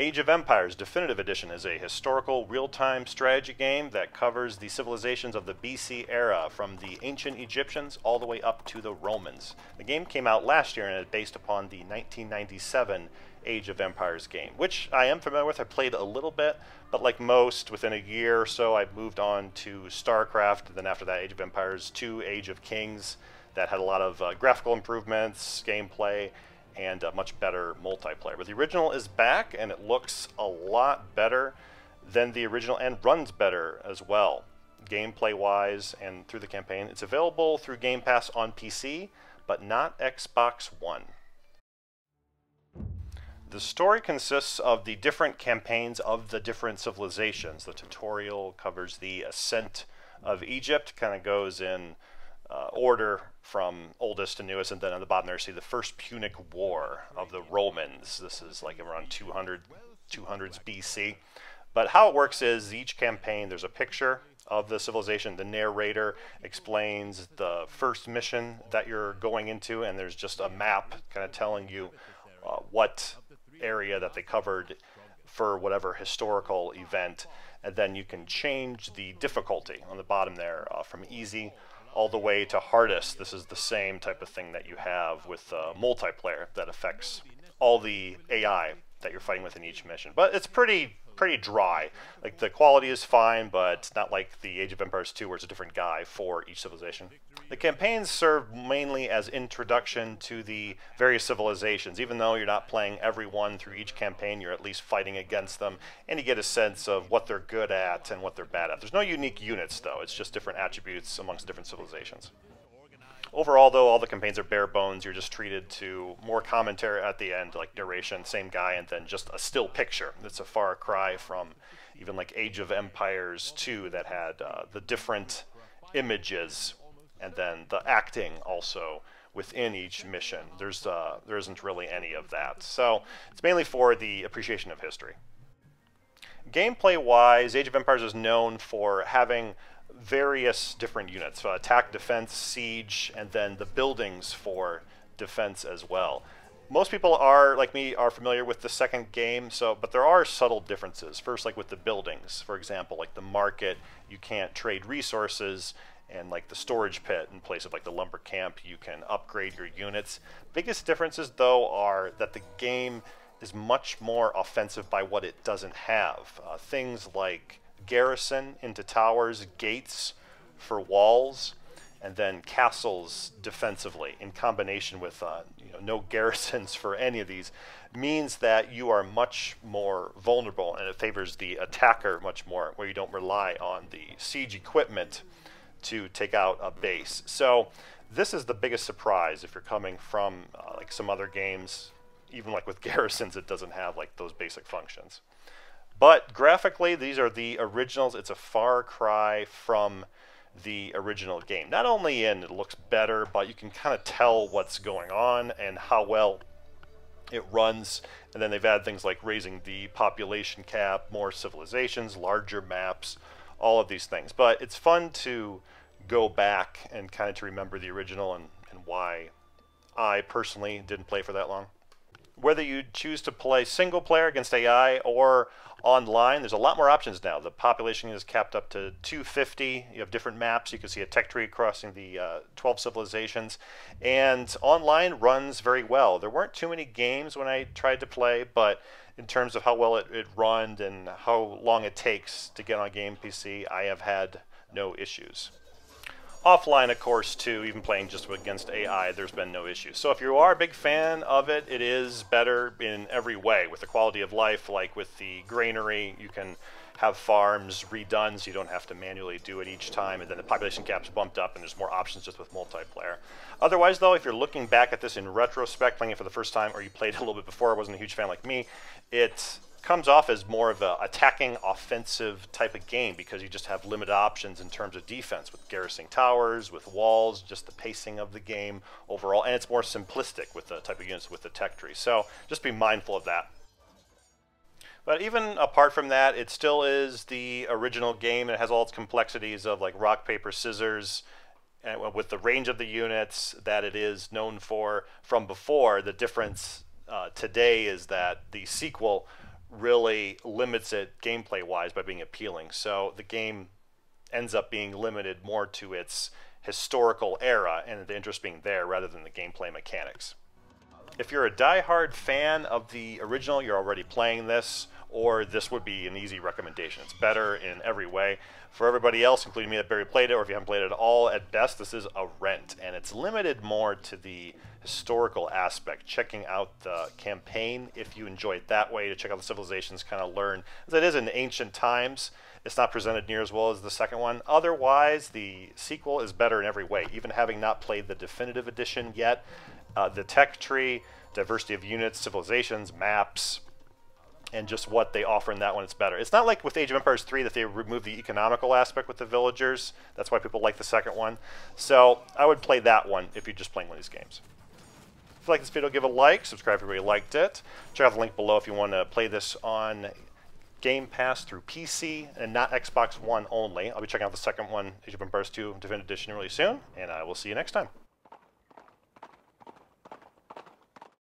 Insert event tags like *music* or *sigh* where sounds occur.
Age of Empires Definitive Edition is a historical real-time strategy game that covers the civilizations of the BC era from the ancient Egyptians all the way up to the Romans. The game came out last year and is based upon the 1997 Age of Empires game, which I am familiar with. I played a little bit, but like most, within a year or so, I moved on to StarCraft, then after that Age of Empires 2, Age of Kings, that had a lot of uh, graphical improvements, gameplay, and a much better multiplayer. But the original is back, and it looks a lot better than the original and runs better as well, gameplay wise and through the campaign. It's available through Game Pass on PC, but not Xbox One. The story consists of the different campaigns of the different civilizations. The tutorial covers the ascent of Egypt, kind of goes in uh, order from oldest to newest, and then on the bottom there you see the first Punic War of the Romans. This is like around 200, 200s BC. But how it works is each campaign there's a picture of the civilization. The narrator explains the first mission that you're going into, and there's just a map kind of telling you uh, what area that they covered for whatever historical event. And then you can change the difficulty on the bottom there uh, from easy all the way to hardest. This is the same type of thing that you have with uh, multiplayer that affects all the AI that you're fighting with in each mission. But it's pretty pretty dry. Like the quality is fine, but it's not like the Age of Empires 2 where it's a different guy for each civilization. The campaigns serve mainly as introduction to the various civilizations. Even though you're not playing every one through each campaign, you're at least fighting against them, and you get a sense of what they're good at and what they're bad at. There's no unique units, though. It's just different attributes amongst different civilizations. Overall, though, all the campaigns are bare bones. You're just treated to more commentary at the end, like narration, same guy, and then just a still picture. It's a far cry from even like Age of Empires 2 that had uh, the different images and then the acting also within each mission. There's uh, there isn't really any of that. So it's mainly for the appreciation of history. Gameplay-wise, Age of Empires is known for having various different units, so attack, defense, siege, and then the buildings for defense as well. Most people are, like me, are familiar with the second game, so but there are subtle differences. First, like with the buildings, for example, like the market, you can't trade resources, and like the storage pit in place of like the lumber camp, you can upgrade your units. Biggest differences, though, are that the game is much more offensive by what it doesn't have. Uh, things like garrison into towers, gates for walls, and then castles defensively in combination with uh, you know, no *laughs* garrisons for any of these means that you are much more vulnerable and it favors the attacker much more where you don't rely on the siege equipment to take out a base. So this is the biggest surprise if you're coming from uh, like some other games even like with *laughs* garrisons it doesn't have like those basic functions. But graphically, these are the originals. It's a far cry from the original game. Not only in it looks better, but you can kind of tell what's going on and how well it runs. And then they've added things like raising the population cap, more civilizations, larger maps, all of these things. But it's fun to go back and kind of to remember the original and, and why I personally didn't play for that long whether you choose to play single player against AI or online, there's a lot more options now. The population is capped up to 250. You have different maps. You can see a tech tree crossing the uh, 12 civilizations. And online runs very well. There weren't too many games when I tried to play, but in terms of how well it, it run and how long it takes to get on game PC, I have had no issues. Offline, of course, too, even playing just against AI, there's been no issues. So if you are a big fan of it, it is better in every way with the quality of life, like with the granary, you can have farms redone so you don't have to manually do it each time, and then the population cap's bumped up and there's more options just with multiplayer. Otherwise, though, if you're looking back at this in retrospect, playing it for the first time, or you played *laughs* a little bit before, wasn't a huge fan like me, it comes off as more of a attacking offensive type of game because you just have limited options in terms of defense with garrisoning towers, with walls, just the pacing of the game overall, and it's more simplistic with the type of units with the tech tree. So just be mindful of that. But even apart from that, it still is the original game. It has all its complexities of like rock, paper, scissors, and with the range of the units that it is known for from before. The difference uh, today is that the sequel really limits it gameplay wise by being appealing. So the game ends up being limited more to its historical era and the interest being there rather than the gameplay mechanics. If you're a die-hard fan of the original, you're already playing this, or this would be an easy recommendation. It's better in every way. For everybody else, including me that barely played it, or if you haven't played it at all, at best this is a rent, and it's limited more to the historical aspect, checking out the campaign if you enjoy it that way, to check out the civilizations, kind of learn. As it is in ancient times, it's not presented near as well as the second one. Otherwise, the sequel is better in every way. Even having not played the definitive edition yet, uh, the tech tree, diversity of units, civilizations, maps, and just what they offer in that one, it's better. It's not like with Age of Empires 3 that they remove the economical aspect with the villagers. That's why people like the second one. So I would play that one if you're just playing one of these games. If you like this video, give a like, subscribe if you really liked it. Check out the link below if you want to play this on Game Pass through PC and not Xbox One only. I'll be checking out the second one, Age of Empires 2 Definitive Edition, really soon, and I will see you next time.